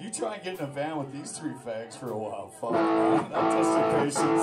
You try and get in a van with these three fags for a while. Fuck, man. I tested patience.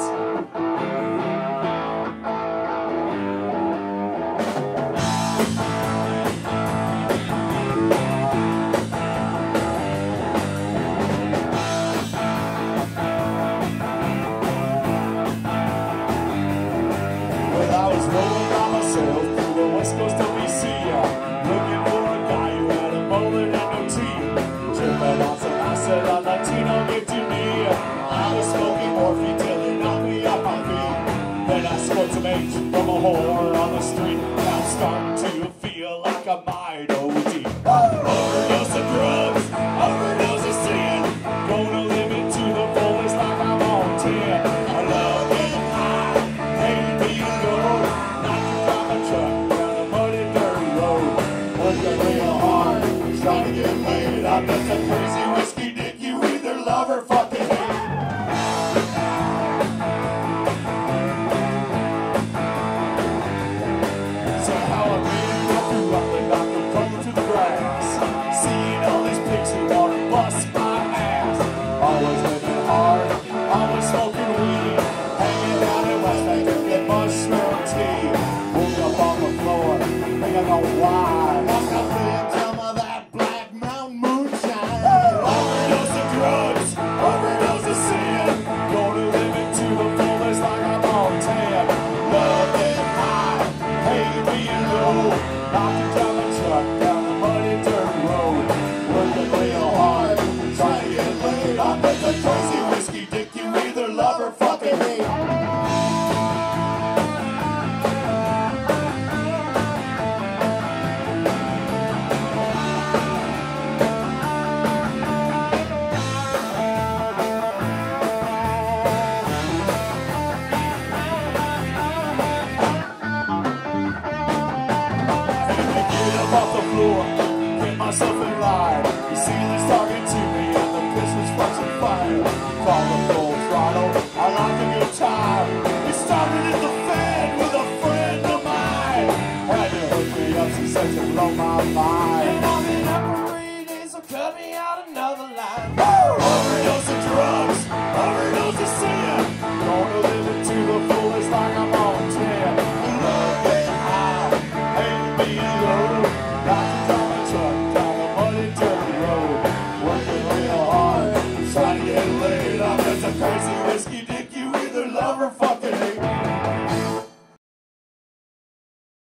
Uh, looking for a guy who had a bowler and no team. Tripping off said I'm Latino, give to me. I was smoking morphine till it knocked me off my feet. Then I scored some H from a whore on the street. Now I'm starting to feel like I might OD. Overdose of drugs, overdose of sin. Gonna live it to the fullest like I'm on 10. always myself in You The ceiling's talking to me, and the piss was fucking fire. Call the floor. cut me out another line.